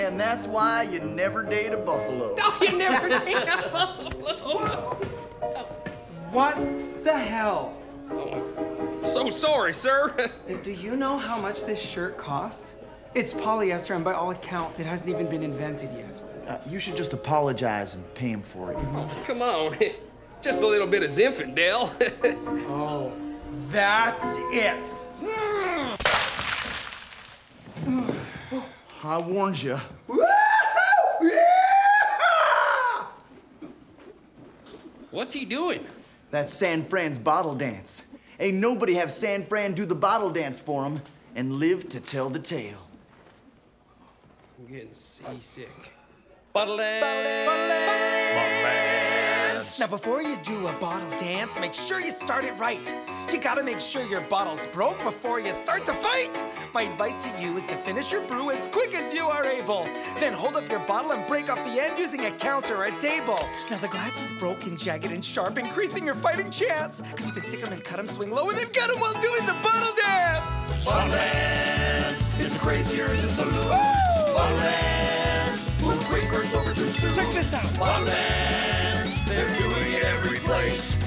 And that's why you never date a buffalo. Oh, you never date a buffalo. What the hell? i'm So sorry, sir. Do you know how much this shirt cost? It's polyester, and by all accounts, it hasn't even been invented yet. Uh, you should just apologize and pay him for it. Come on. Just a little bit of Zinfandel. Oh, that's it. I warned you. What's he doing? That's San Fran's bottle dance. Ain't nobody have San Fran do the bottle dance for him and live to tell the tale. I'm getting seasick. Bottle dance. Now, before you do a bottle dance, make sure you start it right. You gotta make sure your bottle's broke before you start to fight. My advice to you is to finish your brew as quick as you are able. Then hold up your bottle and break off the end using a counter or a table. Now, the glass is broken, jagged, and sharp, increasing your fighting chance. Because you can stick them and cut them, swing low, and then cut them while doing the bottle dance. Bottle dance, it's crazier in the saloon. Bottle dance, move great girls over too soon. Check this out. Bottle dance, they're doing it every place.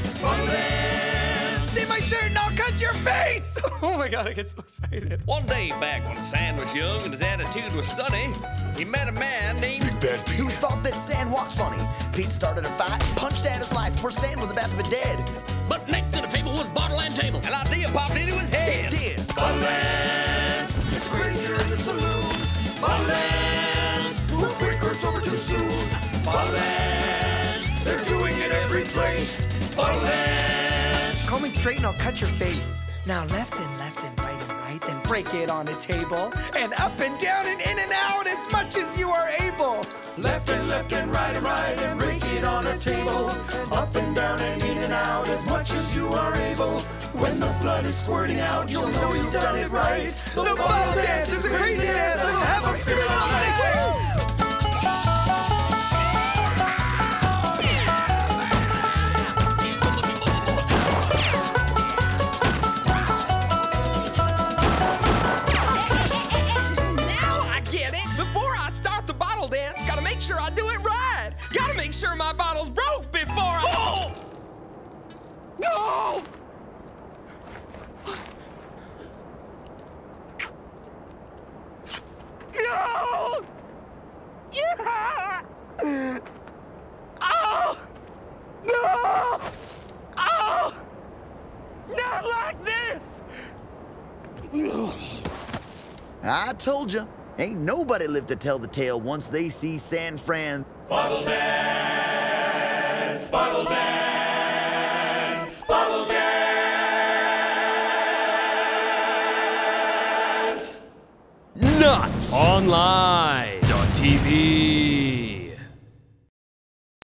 Your face! Oh my god, I get so excited. One day back when San was young and his attitude was sunny, he met a man named Big Bad Pete Who thought that San walked funny? Pete started a fight, punched at his lights. Poor San was about to be dead. But next to the table was bottle and table. An idea popped into his It head. did. Bottle dance, it's crazier in the saloon. Bottle dance, move great girls over too soon. Bottle dance, they're doing it every place. Bottle dance. Call me straight and I'll cut your face. Now left and left and right and right, then break it on a table. And up and down and in and out as much as you are able. Left and left and right and right and break it on a table. Up and down and in and out as much as you are able. When the blood is squirting out, you'll know you've done it right. The bottle dance is a crazy dance have us screaming sure I do it right. Gotta make sure my bottle's broke before I. Oh! No! No! Yeah! Oh! No! Oh! Not like this! I told you. Ain't nobody lived to tell the tale once they see San Fran. Bottle dance, bottle dance, bottle dance. Nuts! Online.tv.